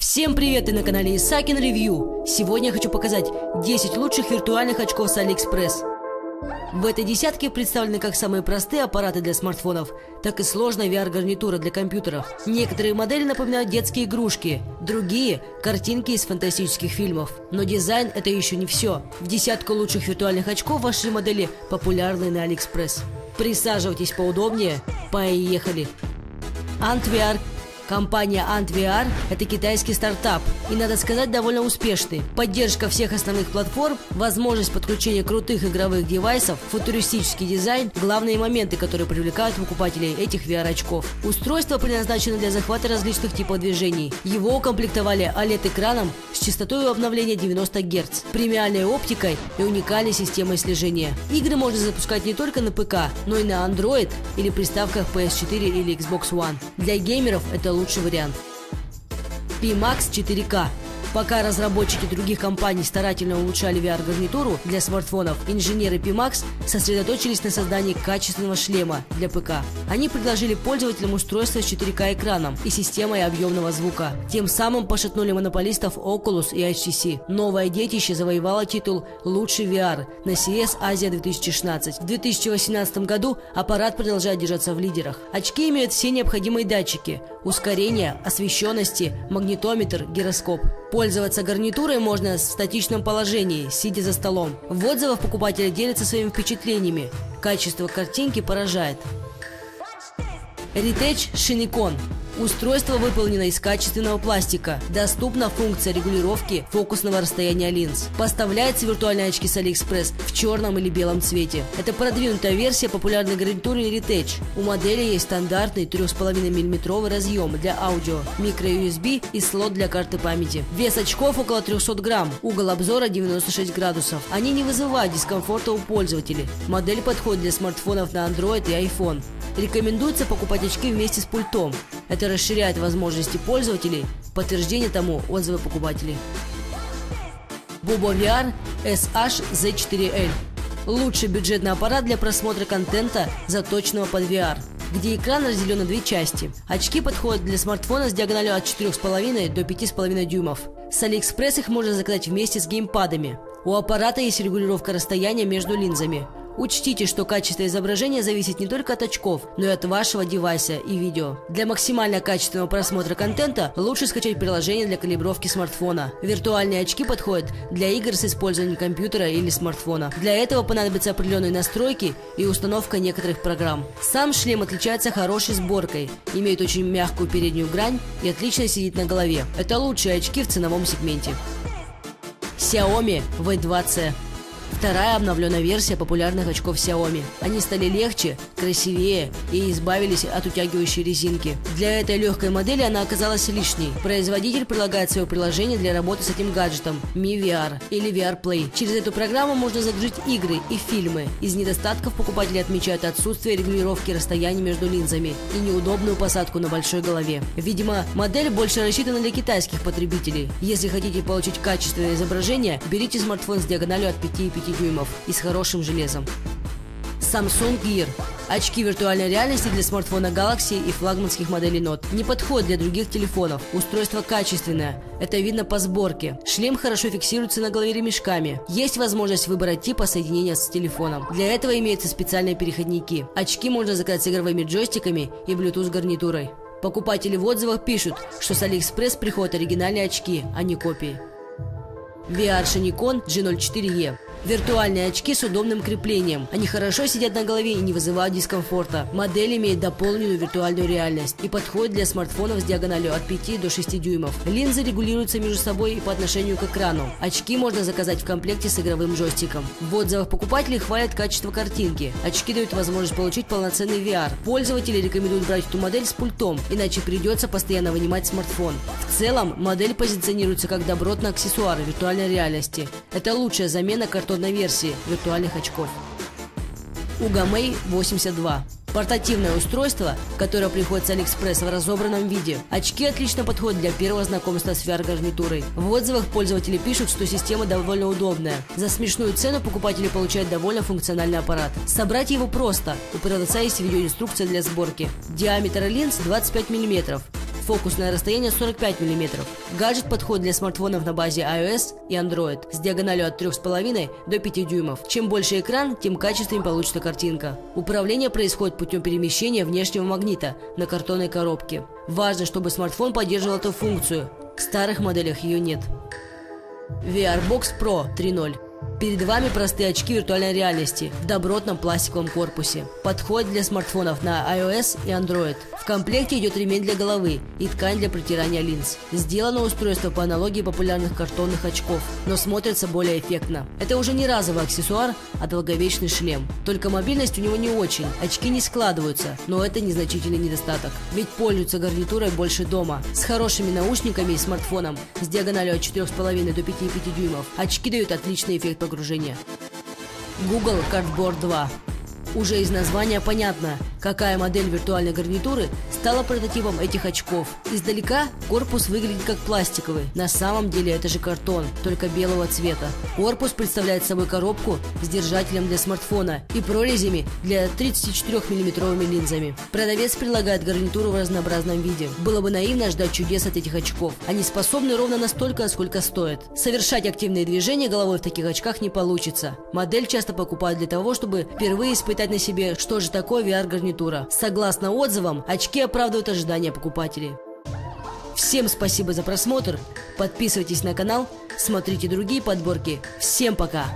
Всем привет, ты на канале Исакин Review. Сегодня я хочу показать 10 лучших виртуальных очков с Алиэкспресс. В этой десятке представлены как самые простые аппараты для смартфонов, так и сложная VR-гарнитура для компьютеров. Некоторые модели напоминают детские игрушки, другие – картинки из фантастических фильмов. Но дизайн – это еще не все. В десятку лучших виртуальных очков вошли модели, популярные на Алиэкспресс. Присаживайтесь поудобнее, поехали! AntVR Компания AntVR – это китайский стартап и, надо сказать, довольно успешный. Поддержка всех основных платформ, возможность подключения крутых игровых девайсов, футуристический дизайн – главные моменты, которые привлекают покупателей этих VR-очков. Устройство предназначено для захвата различных типов движений. Его укомплектовали OLED-экраном с частотой обновления 90 Гц, премиальной оптикой и уникальной системой слежения. Игры можно запускать не только на ПК, но и на Android или приставках PS4 или Xbox One. Для геймеров это лучший вариант. PMAX 4K Пока разработчики других компаний старательно улучшали VR-гарнитуру для смартфонов, инженеры Pimax сосредоточились на создании качественного шлема для ПК. Они предложили пользователям устройство с 4К экраном и системой объемного звука. Тем самым пошатнули монополистов Oculus и HTC. Новое детище завоевало титул «Лучший VR» на CES Азия 2016. В 2018 году аппарат продолжает держаться в лидерах. Очки имеют все необходимые датчики – ускорение, освещенности, магнитометр, гироскоп. Пользоваться гарнитурой можно в статичном положении, сидя за столом. В отзывах покупатели делятся своими впечатлениями. Качество картинки поражает. Ретеч Шиникон Устройство выполнено из качественного пластика. Доступна функция регулировки фокусного расстояния линз. Поставляется виртуальные очки с AliExpress в черном или белом цвете. Это продвинутая версия популярной гарнитуры Retech. У модели есть стандартный 3,5 мм разъем для аудио, микро-USB и слот для карты памяти. Вес очков около 300 грамм, угол обзора 96 градусов. Они не вызывают дискомфорта у пользователей. Модель подходит для смартфонов на Android и iPhone. Рекомендуется покупать очки вместе с пультом. Это расширяет возможности пользователей, подтверждение тому отзывы покупателей. Bobo VR SH-Z4L Лучший бюджетный аппарат для просмотра контента, заточенного под VR где экран разделен на две части. Очки подходят для смартфона с диагональю от 4,5 до 5,5 дюймов. С Алиэкспресс их можно заказать вместе с геймпадами. У аппарата есть регулировка расстояния между линзами. Учтите, что качество изображения зависит не только от очков, но и от вашего девайса и видео. Для максимально качественного просмотра контента лучше скачать приложение для калибровки смартфона. Виртуальные очки подходят для игр с использованием компьютера или смартфона. Для этого понадобятся определенные настройки и установка некоторых программ. Сам шлем отличается хорошей сборкой, имеет очень мягкую переднюю грань и отлично сидит на голове. Это лучшие очки в ценовом сегменте. Xiaomi V2C Вторая обновленная версия популярных очков Xiaomi. Они стали легче, красивее и избавились от утягивающей резинки. Для этой легкой модели она оказалась лишней. Производитель предлагает свое приложение для работы с этим гаджетом Mi VR или VR Play. Через эту программу можно загрузить игры и фильмы. Из недостатков покупатели отмечают отсутствие регулировки расстояния между линзами и неудобную посадку на большой голове. Видимо, модель больше рассчитана для китайских потребителей. Если хотите получить качественное изображение, берите смартфон с диагональю от 5,5 дюймов и с хорошим железом. Samsung Gear. Очки виртуальной реальности для смартфона Galaxy и флагманских моделей Note. Не подходит для других телефонов. Устройство качественное. Это видно по сборке. Шлем хорошо фиксируется на голове ремешками. Есть возможность выбора типа соединения с телефоном. Для этого имеются специальные переходники. Очки можно заказать с игровыми джойстиками и Bluetooth гарнитурой. Покупатели в отзывах пишут, что с AliExpress приходят оригинальные очки, а не копии. VR Shanikon G04E Виртуальные очки с удобным креплением. Они хорошо сидят на голове и не вызывают дискомфорта. Модель имеет дополненную виртуальную реальность и подходит для смартфонов с диагональю от 5 до 6 дюймов. Линзы регулируются между собой и по отношению к экрану. Очки можно заказать в комплекте с игровым джойстиком. В отзывах покупателей хвалят качество картинки. Очки дают возможность получить полноценный VR. Пользователи рекомендуют брать эту модель с пультом, иначе придется постоянно вынимать смартфон. В целом, модель позиционируется как добротный аксессуар виртуальной реальности. Это лучшая замена картонной картонной версии виртуальных очков. Угамей 82 Портативное устройство, которое приходит с Алиэкспресс в разобранном виде. Очки отлично подходят для первого знакомства с VR-гарнитурой. В отзывах пользователи пишут, что система довольно удобная. За смешную цену покупатели получают довольно функциональный аппарат. Собрать его просто. У продавца есть видеоинструкция для сборки. Диаметр линз 25 мм. Фокусное расстояние 45 мм. Гаджет подходит для смартфонов на базе iOS и Android с диагональю от 3,5 до 5 дюймов. Чем больше экран, тем качественнее получится картинка. Управление происходит путем перемещения внешнего магнита на картонной коробке. Важно, чтобы смартфон поддерживал эту функцию. В старых моделях ее нет. VRBox Pro 3.0 Перед вами простые очки виртуальной реальности в добротном пластиковом корпусе. Подходят для смартфонов на iOS и Android. В комплекте идет ремень для головы и ткань для протирания линз. Сделано устройство по аналогии популярных картонных очков, но смотрится более эффектно. Это уже не разовый аксессуар, а долговечный шлем. Только мобильность у него не очень, очки не складываются, но это незначительный недостаток. Ведь пользуются гарнитурой больше дома. С хорошими наушниками и смартфоном с диагональю от 4,5 до 5,5 дюймов очки дают отличный эффект погружения. Google Cardboard 2 уже из названия понятно, какая модель виртуальной гарнитуры стала прототипом этих очков. Издалека корпус выглядит как пластиковый, на самом деле это же картон, только белого цвета. Корпус представляет собой коробку с держателем для смартфона и прорезями для 34 миллиметровыми линзами. Продавец предлагает гарнитуру в разнообразном виде. Было бы наивно ждать чудес от этих очков. Они способны ровно настолько, сколько стоят. Совершать активные движения головой в таких очках не получится. Модель часто покупают для того, чтобы впервые испытать на себе, что же такое VR-гарнитура. Согласно отзывам, очки оправдывают ожидания покупателей. Всем спасибо за просмотр, подписывайтесь на канал, смотрите другие подборки. Всем пока!